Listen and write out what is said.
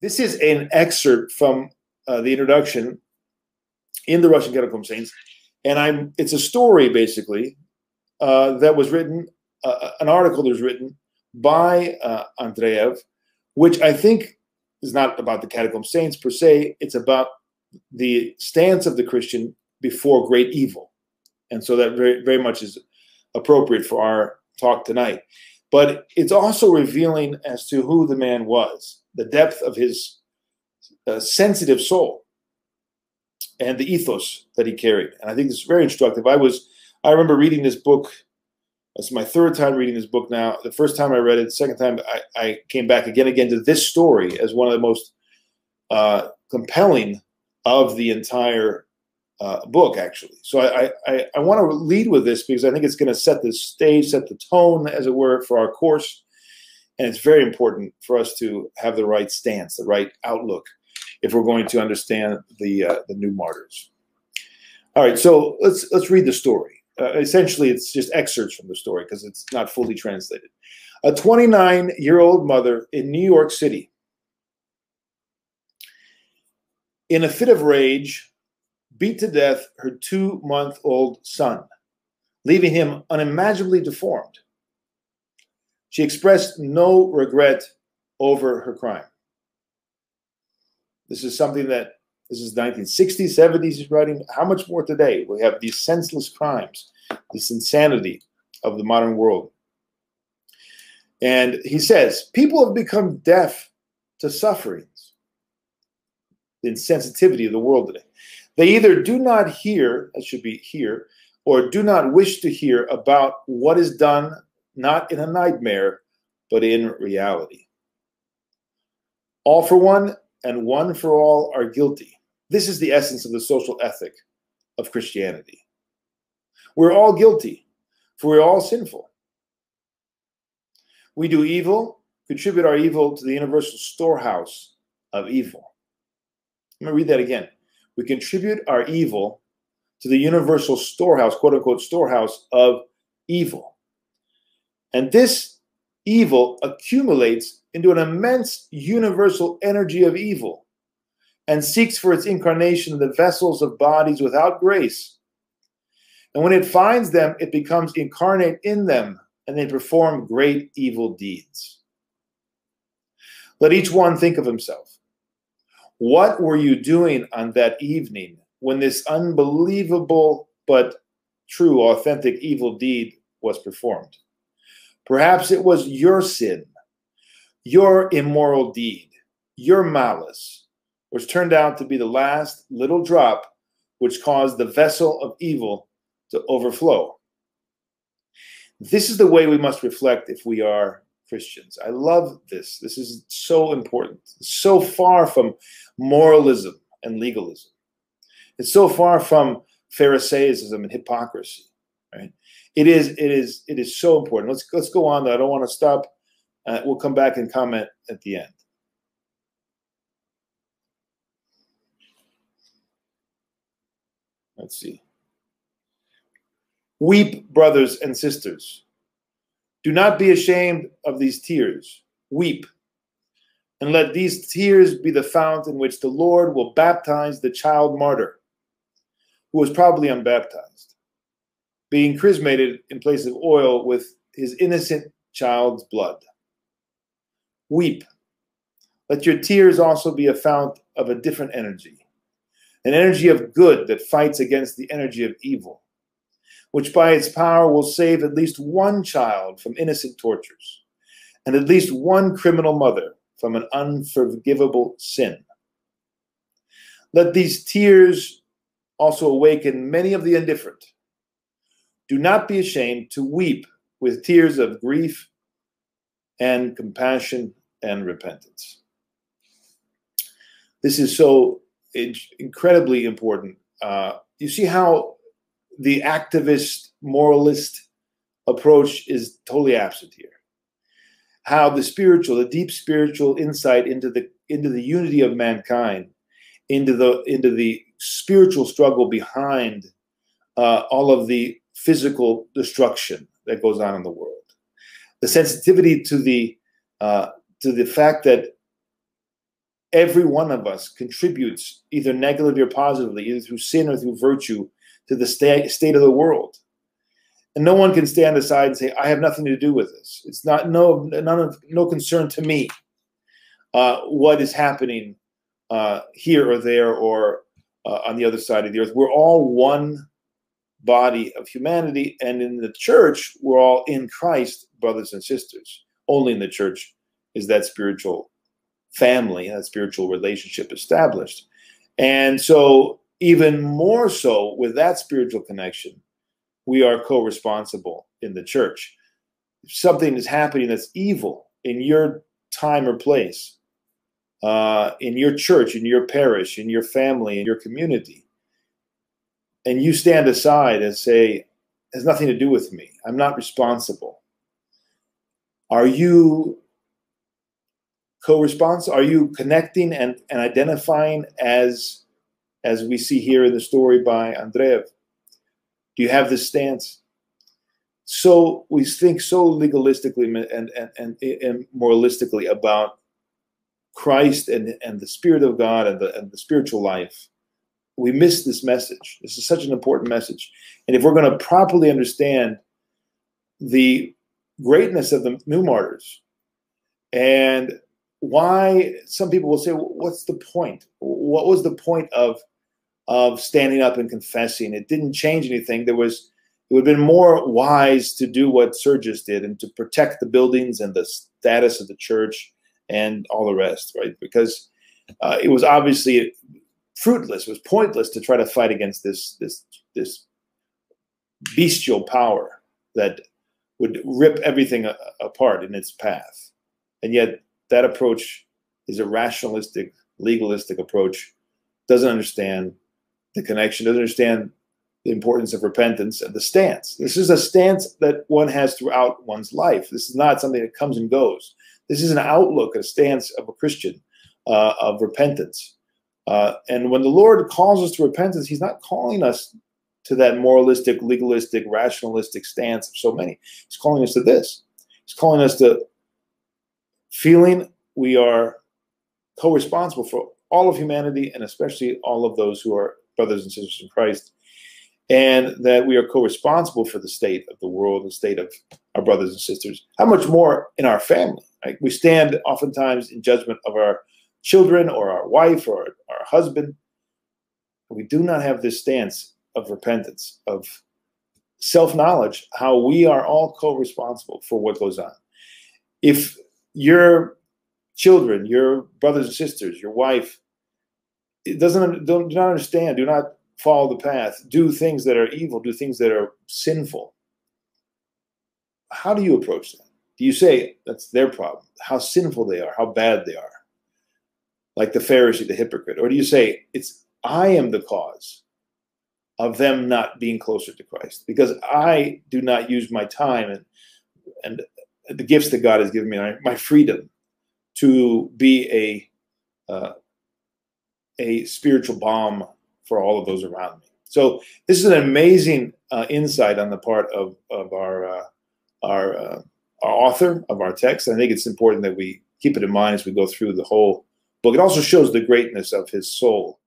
This is an excerpt from uh, the introduction in the Russian Catacomb Saints, and I'm. It's a story basically uh, that was written, uh, uh, an article that was written by uh, Andreyev, which I think is not about the Catacomb Saints per se. It's about the stance of the Christian before great evil, and so that very very much is appropriate for our talk tonight. But it's also revealing as to who the man was, the depth of his uh, sensitive soul, and the ethos that he carried. And I think is very instructive. I was, I remember reading this book. It's my third time reading this book now. The first time I read it, second time I, I came back again again to this story as one of the most uh, compelling of the entire uh, book, actually. So I, I, I want to lead with this because I think it's going to set the stage, set the tone, as it were, for our course. And it's very important for us to have the right stance, the right outlook, if we're going to understand the uh, the new martyrs. All right, so let's let's read the story. Uh, essentially, it's just excerpts from the story because it's not fully translated. A 29 year old mother in New York City, in a fit of rage, beat to death her two month old son, leaving him unimaginably deformed. She expressed no regret over her crime. This is something that this is 1960s, 70s. He's writing. How much more today? We have these senseless crimes, this insanity of the modern world. And he says, people have become deaf to sufferings, the insensitivity of the world today. They either do not hear, that should be hear, or do not wish to hear about what is done not in a nightmare, but in reality. All for one and one for all are guilty. This is the essence of the social ethic of Christianity. We're all guilty, for we're all sinful. We do evil, contribute our evil to the universal storehouse of evil. Let me read that again we contribute our evil to the universal storehouse, quote unquote, storehouse of evil. And this evil accumulates into an immense universal energy of evil and seeks for its incarnation in the vessels of bodies without grace. And when it finds them, it becomes incarnate in them and they perform great evil deeds. Let each one think of himself. What were you doing on that evening when this unbelievable but true, authentic evil deed was performed? Perhaps it was your sin, your immoral deed, your malice, which turned out to be the last little drop which caused the vessel of evil to overflow. This is the way we must reflect if we are Christians. I love this. This is so important. so far from moralism and legalism. It's so far from Pharisaism and hypocrisy. Right? It is. It is. It is so important. Let's let's go on. Though I don't want to stop. Uh, we'll come back and comment at the end. Let's see. Weep, brothers and sisters. Do not be ashamed of these tears. Weep. And let these tears be the fount in which the Lord will baptize the child martyr, who was probably unbaptized, being chrismated in place of oil with his innocent child's blood. Weep. Let your tears also be a fount of a different energy, an energy of good that fights against the energy of evil which by its power will save at least one child from innocent tortures, and at least one criminal mother from an unforgivable sin. Let these tears also awaken many of the indifferent. Do not be ashamed to weep with tears of grief and compassion and repentance. This is so incredibly important. Uh, you see how the activist moralist approach is totally absent here. How the spiritual the deep spiritual insight into the into the unity of mankind into the into the spiritual struggle behind uh, all of the physical destruction that goes on in the world. The sensitivity to the uh, to the fact that every one of us contributes either negatively or positively, either through sin or through virtue, to the state, state of the world. And no one can stand aside and say, I have nothing to do with this. It's not no none of no concern to me uh, what is happening uh, here or there or uh, on the other side of the earth. We're all one body of humanity, and in the church, we're all in Christ, brothers and sisters. Only in the church is that spiritual family, that spiritual relationship established. And so, even more so with that spiritual connection, we are co responsible in the church. If something is happening that's evil in your time or place, uh, in your church, in your parish, in your family, in your community, and you stand aside and say, has nothing to do with me. I'm not responsible. Are you co-responsible? Are you connecting and, and identifying as as we see here in the story by Andreyev? Do you have this stance? So we think so legalistically and, and, and, and moralistically about Christ and, and the Spirit of God and the, and the spiritual life we miss this message. This is such an important message. And if we're going to properly understand the greatness of the new martyrs and why some people will say, what's the point? What was the point of of standing up and confessing? It didn't change anything. There was it would have been more wise to do what Sergius did and to protect the buildings and the status of the church and all the rest, right? Because uh, it was obviously fruitless. It was pointless to try to fight against this this this bestial power that would rip everything apart in its path. And yet, that approach is a rationalistic, legalistic approach. Doesn't understand the connection. Doesn't understand the importance of repentance and the stance. This is a stance that one has throughout one's life. This is not something that comes and goes. This is an outlook, a stance of a Christian uh, of repentance uh, and when the Lord calls us to repentance, He's not calling us to that moralistic, legalistic, rationalistic stance of so many. He's calling us to this. He's calling us to feeling we are co responsible for all of humanity and especially all of those who are brothers and sisters in Christ, and that we are co responsible for the state of the world, the state of our brothers and sisters. How much more in our family? Right? We stand oftentimes in judgment of our children or our wife or our husband. We do not have this stance of repentance, of self knowledge, how we are all co responsible for what goes on. If your children, your brothers and sisters, your wife, it doesn't don't, do not understand, do not follow the path, do things that are evil, do things that are sinful. How do you approach that? Do you say that's their problem? How sinful they are, how bad they are? like the Pharisee, the hypocrite? Or do you say, it's I am the cause of them not being closer to Christ because I do not use my time and, and the gifts that God has given me, my freedom to be a, uh, a spiritual bomb for all of those around me. So this is an amazing uh, insight on the part of, of our, uh, our, uh, our author of our text. I think it's important that we keep it in mind as we go through the whole book. It also shows the greatness of his soul